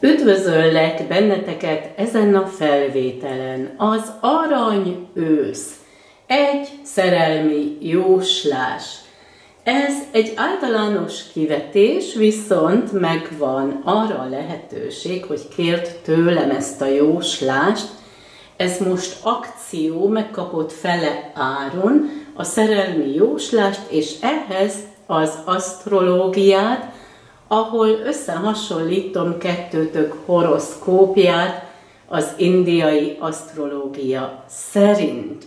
Üdvözöllek benneteket ezen a felvételen. Az arany ősz. Egy szerelmi jóslás. Ez egy általános kivetés, viszont megvan arra a lehetőség, hogy kért tőlem ezt a jóslást. Ez most akció, megkapott fele áron a szerelmi jóslást, és ehhez az asztrológiát, ahol összehasonlítom kettőtök horoszkópját az indiai asztrológia szerint.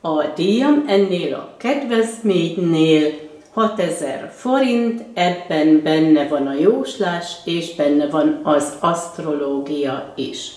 A díjam ennél a kedvezménynél 6000 forint, ebben benne van a jóslás, és benne van az asztrológia is.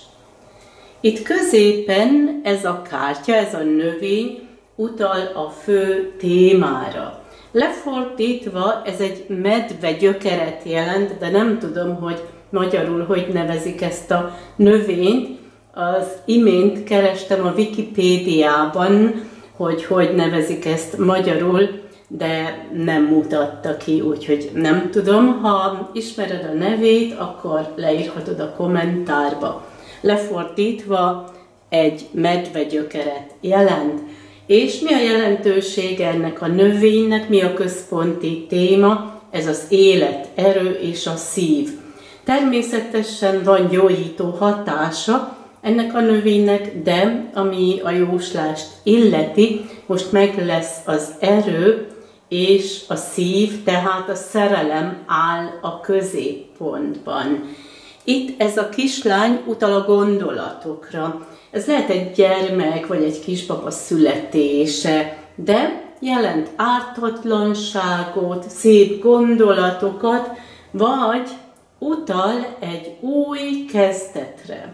Itt középen ez a kártya, ez a növény utal a fő témára. Lefordítva ez egy medve gyökeret jelent, de nem tudom, hogy magyarul hogy nevezik ezt a növényt. Az imént kerestem a Wikipédiában, hogy hogy nevezik ezt magyarul, de nem mutatta ki, úgyhogy nem tudom. Ha ismered a nevét, akkor leírhatod a kommentárba. Lefordítva egy medvegyökeret jelent. És mi a jelentősége ennek a növénynek, mi a központi téma? Ez az élet, erő és a szív. Természetesen van gyógyító hatása ennek a növénynek, de ami a jóslást illeti, most meg lesz az erő és a szív, tehát a szerelem áll a középpontban. Itt ez a kislány utal a gondolatokra. Ez lehet egy gyermek, vagy egy kisbaba születése, de jelent ártatlanságot, szép gondolatokat, vagy utal egy új kezdetre.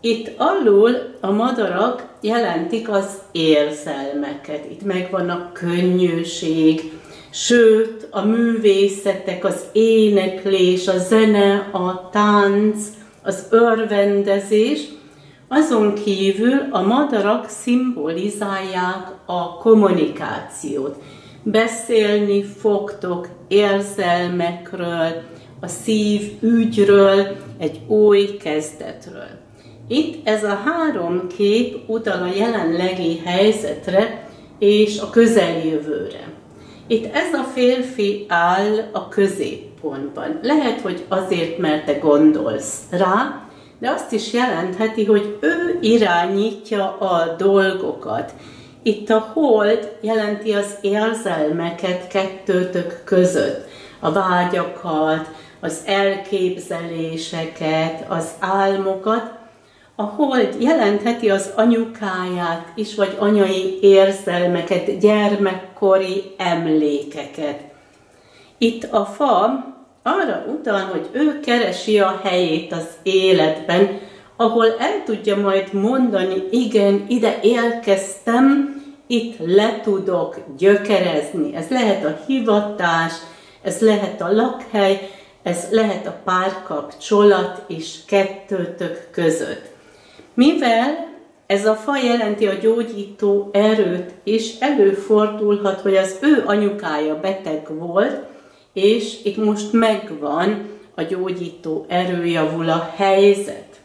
Itt alul a madarak jelentik az érzelmeket. Itt megvan a könnyűség, sőt a művészetek, az éneklés, a zene, a tánc, az örvendezés, azon kívül a madarak szimbolizálják a kommunikációt. Beszélni fogtok érzelmekről, a szív ügyről, egy új kezdetről. Itt ez a három kép utal a jelenlegi helyzetre és a közeljövőre. Itt ez a férfi áll a középpontban. Lehet, hogy azért, mert te gondolsz rá, de azt is jelentheti, hogy ő irányítja a dolgokat. Itt a hold jelenti az érzelmeket kettőtök között, a vágyakat, az elképzeléseket, az álmokat. A hold jelentheti az anyukáját is, vagy anyai érzelmeket, gyermekkori emlékeket. Itt a fa arra utal, hogy ő keresi a helyét az életben, ahol el tudja majd mondani, igen, ide élkeztem, itt le tudok gyökerezni. Ez lehet a hivatás, ez lehet a lakhely, ez lehet a párkapcsolat is kettőtök között. Mivel ez a fa jelenti a gyógyító erőt, és előfordulhat, hogy az ő anyukája beteg volt, és itt most megvan a gyógyító erő, javul a helyzet.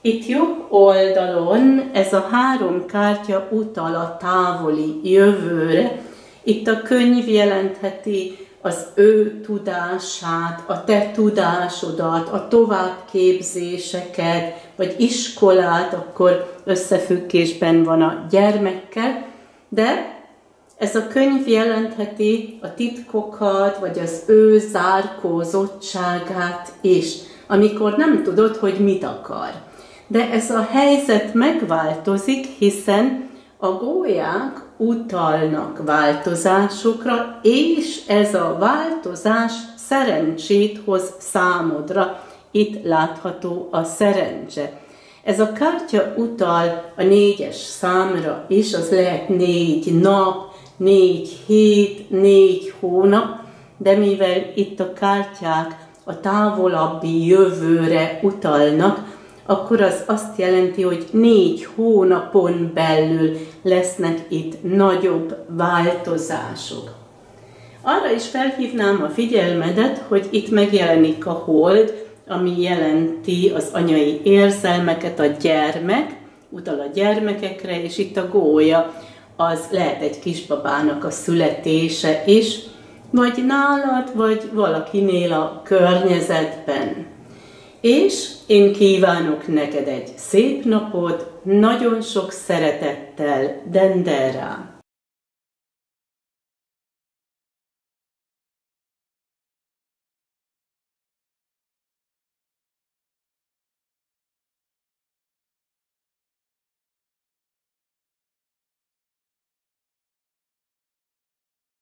Itt jobb oldalon ez a három kártya utal a távoli jövőre. Itt a könyv jelentheti az ő tudását, a te tudásodat, a továbbképzéseket, vagy iskolát, akkor összefüggésben van a gyermekkel, de ez a könyv jelentheti a titkokat, vagy az ő zárkózottságát is, amikor nem tudod, hogy mit akar. De ez a helyzet megváltozik, hiszen a gólyák utalnak változásokra, és ez a változás szerencsét hoz számodra. Itt látható a szerencse. Ez a kártya utal a négyes számra is, az lehet négy nap, négy hét, négy hónap, de mivel itt a kártyák a távolabbi jövőre utalnak, akkor az azt jelenti, hogy négy hónapon belül lesznek itt nagyobb változások. Arra is felhívnám a figyelmedet, hogy itt megjelenik a hold, ami jelenti az anyai érzelmeket, a gyermek, utal a gyermekekre, és itt a gólya az lehet egy kisbabának a születése is, vagy nálad, vagy valakinél a környezetben. És én kívánok neked egy szép napot, nagyon sok szeretettel, Dendera!